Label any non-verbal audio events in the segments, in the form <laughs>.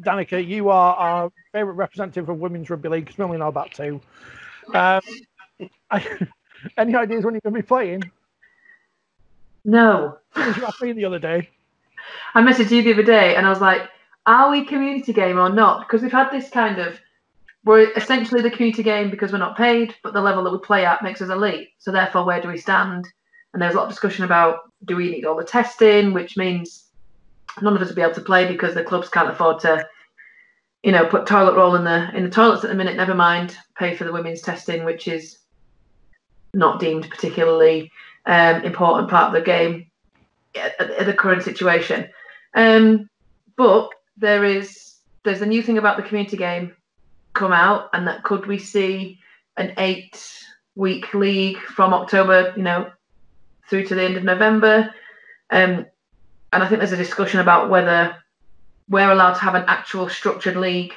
Danika, you are our favourite representative of women's rugby league. Because we only know about two. Um, <laughs> I, any ideas when you're going to be playing? No. You asked me the other day. I messaged you the other day, and I was like, "Are we community game or not?" Because we've had this kind of we're essentially the community game because we're not paid, but the level that we play at makes us elite. So therefore, where do we stand? And there's a lot of discussion about do we need all the testing, which means none of us will be able to play because the clubs can't afford to, you know, put toilet roll in the in the toilets at the minute. Never mind pay for the women's testing, which is not deemed particularly um, important part of the game at, at the current situation. Um, but there is there's a new thing about the community game come out, and that could we see an eight week league from October, you know, through to the end of November. Um, and I think there's a discussion about whether we're allowed to have an actual structured league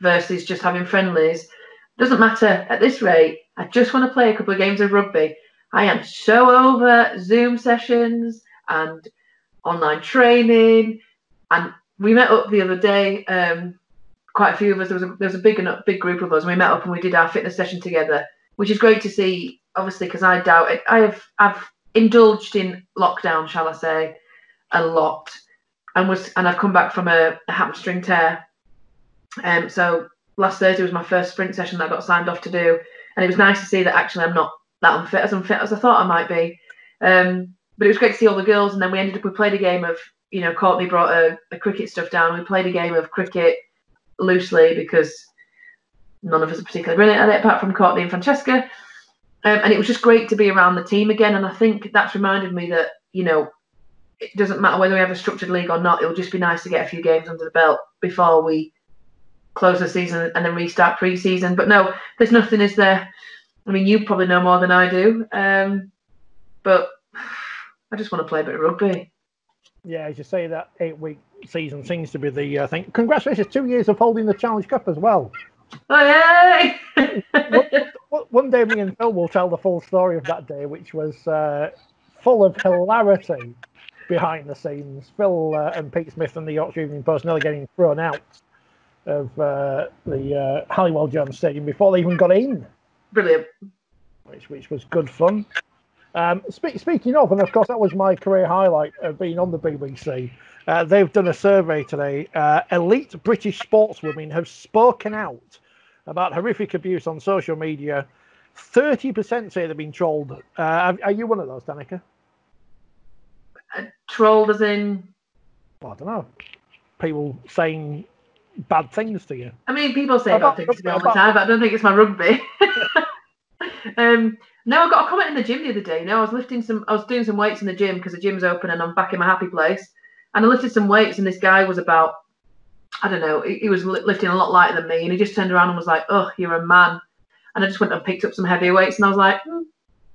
versus just having friendlies. Doesn't matter at this rate. I just want to play a couple of games of rugby. I am so over Zoom sessions and online training. And we met up the other day. Um, quite a few of us. There was a, there was a big enough big group of us. And we met up and we did our fitness session together, which is great to see. Obviously, because I doubt it. I have I've indulged in lockdown, shall I say, a lot, and was and I've come back from a, a hamstring tear. Um, so last Thursday was my first sprint session that I got signed off to do, and it was nice to see that actually I'm not that unfit as unfit as I thought I might be. Um, but it was great to see all the girls, and then we ended up we played a game of you know Courtney brought a, a cricket stuff down. We played a game of cricket loosely because none of us are particularly brilliant at it apart from Courtney and Francesca. Um, and it was just great to be around the team again. And I think that's reminded me that, you know, it doesn't matter whether we have a structured league or not, it'll just be nice to get a few games under the belt before we close the season and then restart pre season. But no, there's nothing, is there? I mean, you probably know more than I do. Um, but I just want to play a bit of rugby. Yeah, as you say, that eight week season seems to be the uh, thing. Congratulations, two years of holding the Challenge Cup as well. Oh, yay! one, one day, me and Phil will tell the full story of that day, which was uh, full of hilarity behind the scenes. Phil uh, and Pete Smith and the Yorkshire Evening Post nearly getting thrown out of uh, the uh, Halliwell Jones Stadium before they even got in. Brilliant. Which, which was good fun. Um, spe- speaking of, and of course, that was my career highlight of being on the BBC. Uh, they've done a survey today. Uh, elite British sportswomen have spoken out about horrific abuse on social media. 30% say they've been trolled. Uh, are you one of those, Danika? Uh, trolled as in? Well, I don't know. People saying bad things to you. I mean, people say about, bad things to me all the time, but I don't think it's my rugby. <laughs> um, no, I got a comment in the gym the other day. You know, I was lifting some, I was doing some weights in the gym because the gym's open and I'm back in my happy place. And I lifted some weights, and this guy was about, I don't know, he, he was lifting a lot lighter than me, and he just turned around and was like, "Oh, you're a man." And I just went and picked up some heavy weights, and I was like, mm,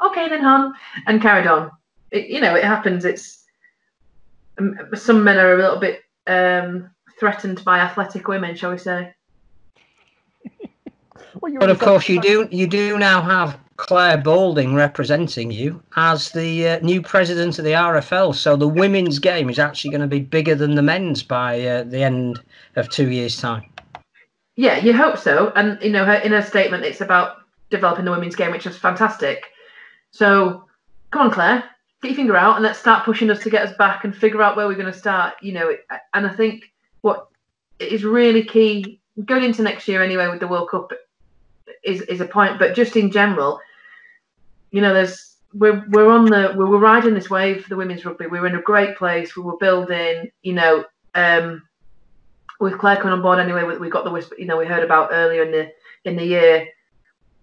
"Okay then, hon," and carried on. It, you know, it happens. It's some men are a little bit um, threatened by athletic women, shall we say? <laughs> well, but of course, you do you do now have Clare Balding representing you as the uh, new president of the RFL. So the women's game is actually going to be bigger than the men's by uh, the end of two years' time. Yeah, you hope so. And you know, her, in her statement, it's about developing the women's game, which is fantastic. So come on, Clare, get your finger out and let's start pushing us to get us back and figure out where we're going to start. You know, and I think what is really key going into next year anyway with the World Cup is is a point, but just in general, you know, there's we're we're on the we're riding this wave for the women's rugby. We were in a great place. We were building, you know, um, with Clare coming on board anyway. We got the whisper, you know, we heard about earlier in the in the year.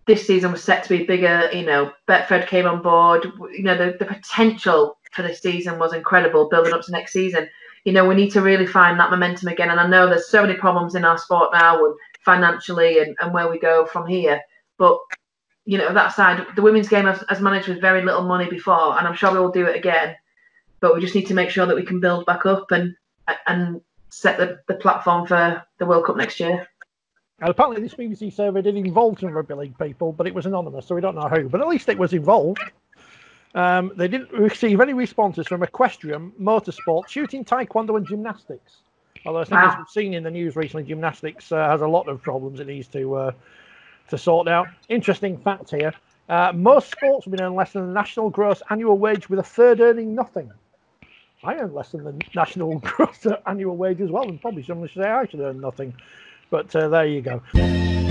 This season was set to be bigger. You know, Betfred came on board. You know, the, the potential for this season was incredible. Building up to next season, you know, we need to really find that momentum again. And I know there's so many problems in our sport now, and financially, and, and where we go from here. But you know, that side, the women's game has, has managed with very little money before, and I'm sure we will do it again. But we just need to make sure that we can build back up and and set the, the platform for the World Cup next year. And apparently, this BBC survey did involve some rugby league people, but it was anonymous, so we don't know who. But at least it was involved. Um, they didn't receive any responses from equestrian, motorsport, shooting, taekwondo, and gymnastics. Although I think, wow. as we've seen in the news recently, gymnastics uh, has a lot of problems it needs to uh, to sort out. Interesting fact here: uh, most sportsmen earn less than the national gross annual wage, with a third earning nothing. I earn less than the national <laughs> gross annual wage as well, and probably someone should say I should earn nothing. But uh, there you go.